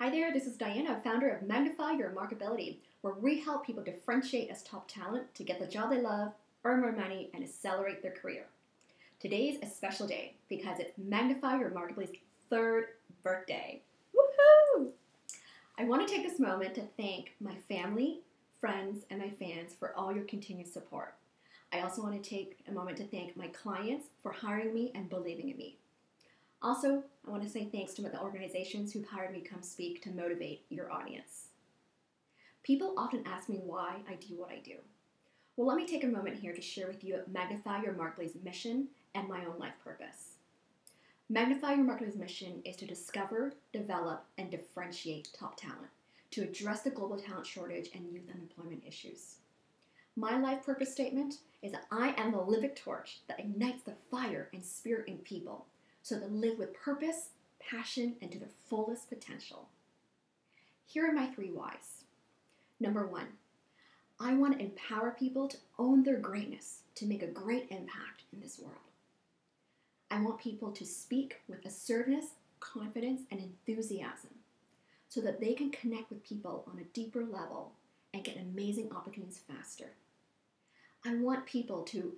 Hi there, this is Diana, founder of Magnify Your Marketability, where we help people differentiate as top talent to get the job they love, earn more money, and accelerate their career. Today is a special day because it's Magnify Your Marketability's third birthday. Woohoo! I want to take this moment to thank my family, friends, and my fans for all your continued support. I also want to take a moment to thank my clients for hiring me and believing in me. Also, I want to say thanks to the organizations who've hired me to come speak to motivate your audience. People often ask me why I do what I do. Well, let me take a moment here to share with you Magnify Your Marketability's mission and my own life purpose. Magnify Your Marketability's mission is to discover, develop, and differentiate top talent to address the global talent shortage and youth unemployment issues. My life purpose statement is that I am the living torch that ignites the fire and spirit in people so they live with purpose, passion, and to their fullest potential. Here are my three whys. Number one, I want to empower people to own their greatness to make a great impact in this world. I want people to speak with assertiveness, confidence, and enthusiasm so that they can connect with people on a deeper level and get amazing opportunities faster. I want people to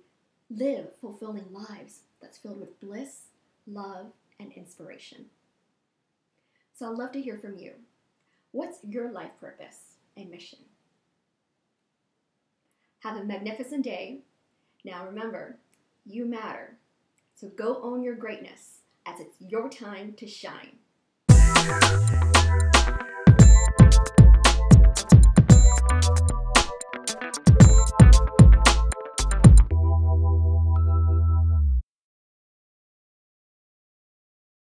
live fulfilling lives that's filled with bliss, love, and inspiration. So I'd love to hear from you. What's your life purpose and mission? Have a magnificent day. Now remember, you matter. So go own your greatness as it's your time to shine.